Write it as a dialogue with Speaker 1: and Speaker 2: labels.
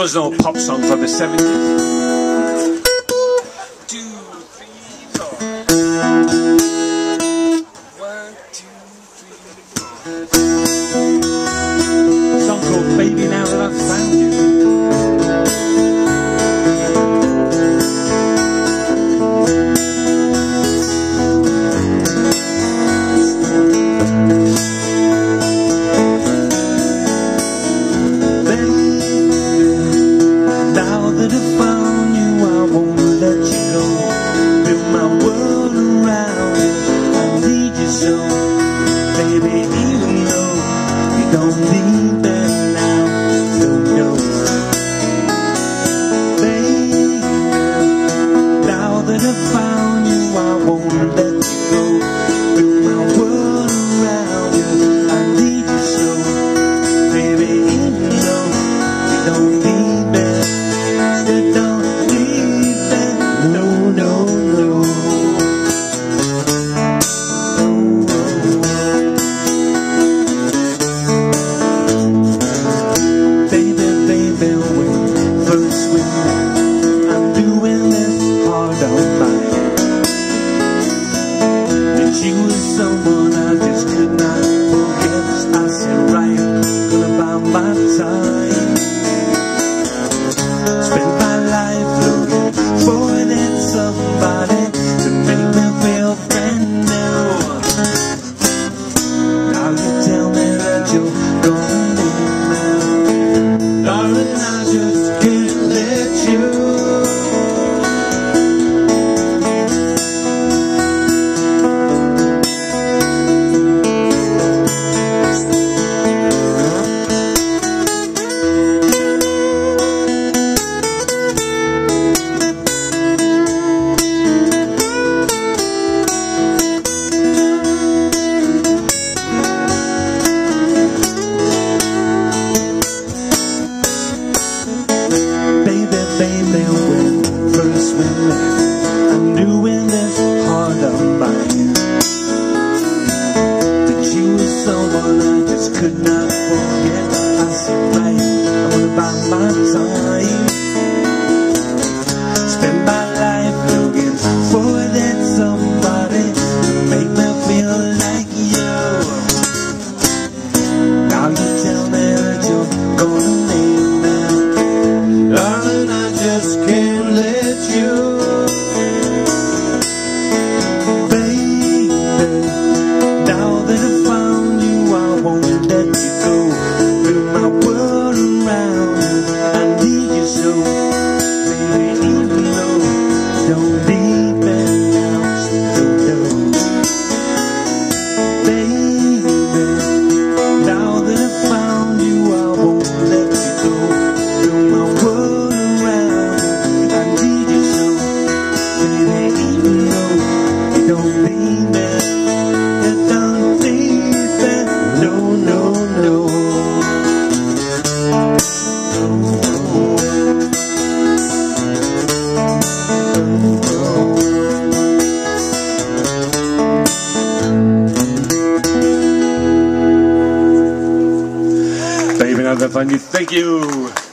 Speaker 1: was an old pop song from the 70s. Two, three, four. One, two, three, four.
Speaker 2: A song called Baby Now. I found you, I won't let doing this hard outside. That you were so could not forget. I said, right, I wanna buy my time.
Speaker 1: Thank you.